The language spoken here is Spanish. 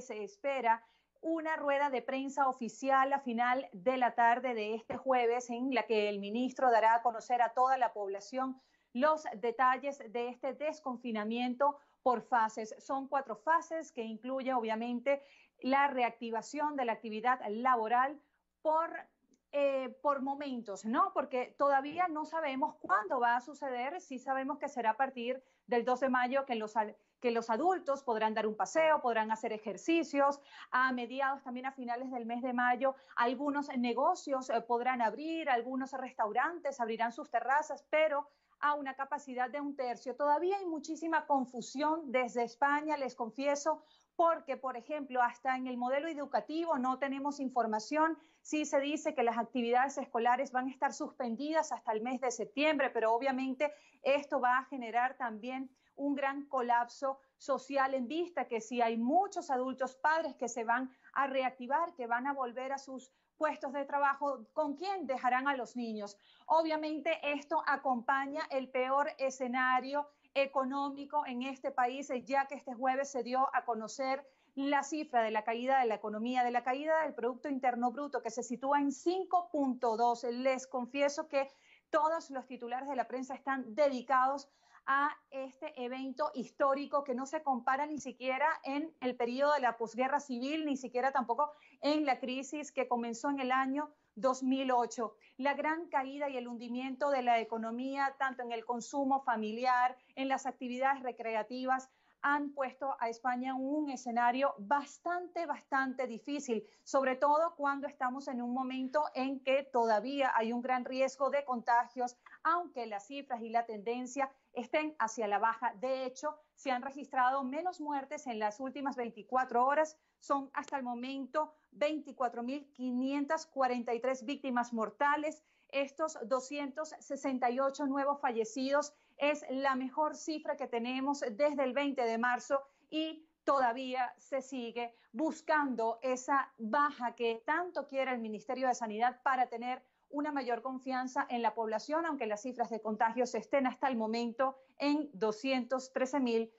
se espera una rueda de prensa oficial a final de la tarde de este jueves en la que el ministro dará a conocer a toda la población los detalles de este desconfinamiento por fases. Son cuatro fases que incluyen obviamente la reactivación de la actividad laboral por eh, por momentos, ¿no? Porque todavía no sabemos cuándo va a suceder, sí sabemos que será a partir del 2 de mayo que los, que los adultos podrán dar un paseo, podrán hacer ejercicios, a mediados también a finales del mes de mayo, algunos negocios eh, podrán abrir, algunos restaurantes abrirán sus terrazas, pero a una capacidad de un tercio. Todavía hay muchísima confusión desde España, les confieso, porque, por ejemplo, hasta en el modelo educativo no tenemos información. Sí se dice que las actividades escolares van a estar suspendidas hasta el mes de septiembre, pero obviamente esto va a generar también un gran colapso social en vista que si hay muchos adultos padres que se van a reactivar, que van a volver a sus puestos de trabajo, ¿con quién dejarán a los niños? Obviamente esto acompaña el peor escenario económico en este país, ya que este jueves se dio a conocer la cifra de la caída de la economía, de la caída del Producto Interno Bruto, que se sitúa en 5.2. Les confieso que todos los titulares de la prensa están dedicados a este evento histórico que no se compara ni siquiera en el periodo de la posguerra civil, ni siquiera tampoco en la crisis que comenzó en el año 2008. La gran caída y el hundimiento de la economía, tanto en el consumo familiar, en las actividades recreativas, han puesto a España en un escenario bastante, bastante difícil, sobre todo cuando estamos en un momento en que todavía hay un gran riesgo de contagios, aunque las cifras y la tendencia estén hacia la baja. De hecho, se han registrado menos muertes en las últimas 24 horas. Son hasta el momento 24.543 víctimas mortales. Estos 268 nuevos fallecidos es la mejor cifra que tenemos desde el 20 de marzo y todavía se sigue buscando esa baja que tanto quiere el Ministerio de Sanidad para tener una mayor confianza en la población, aunque las cifras de contagios estén hasta el momento en 213.435.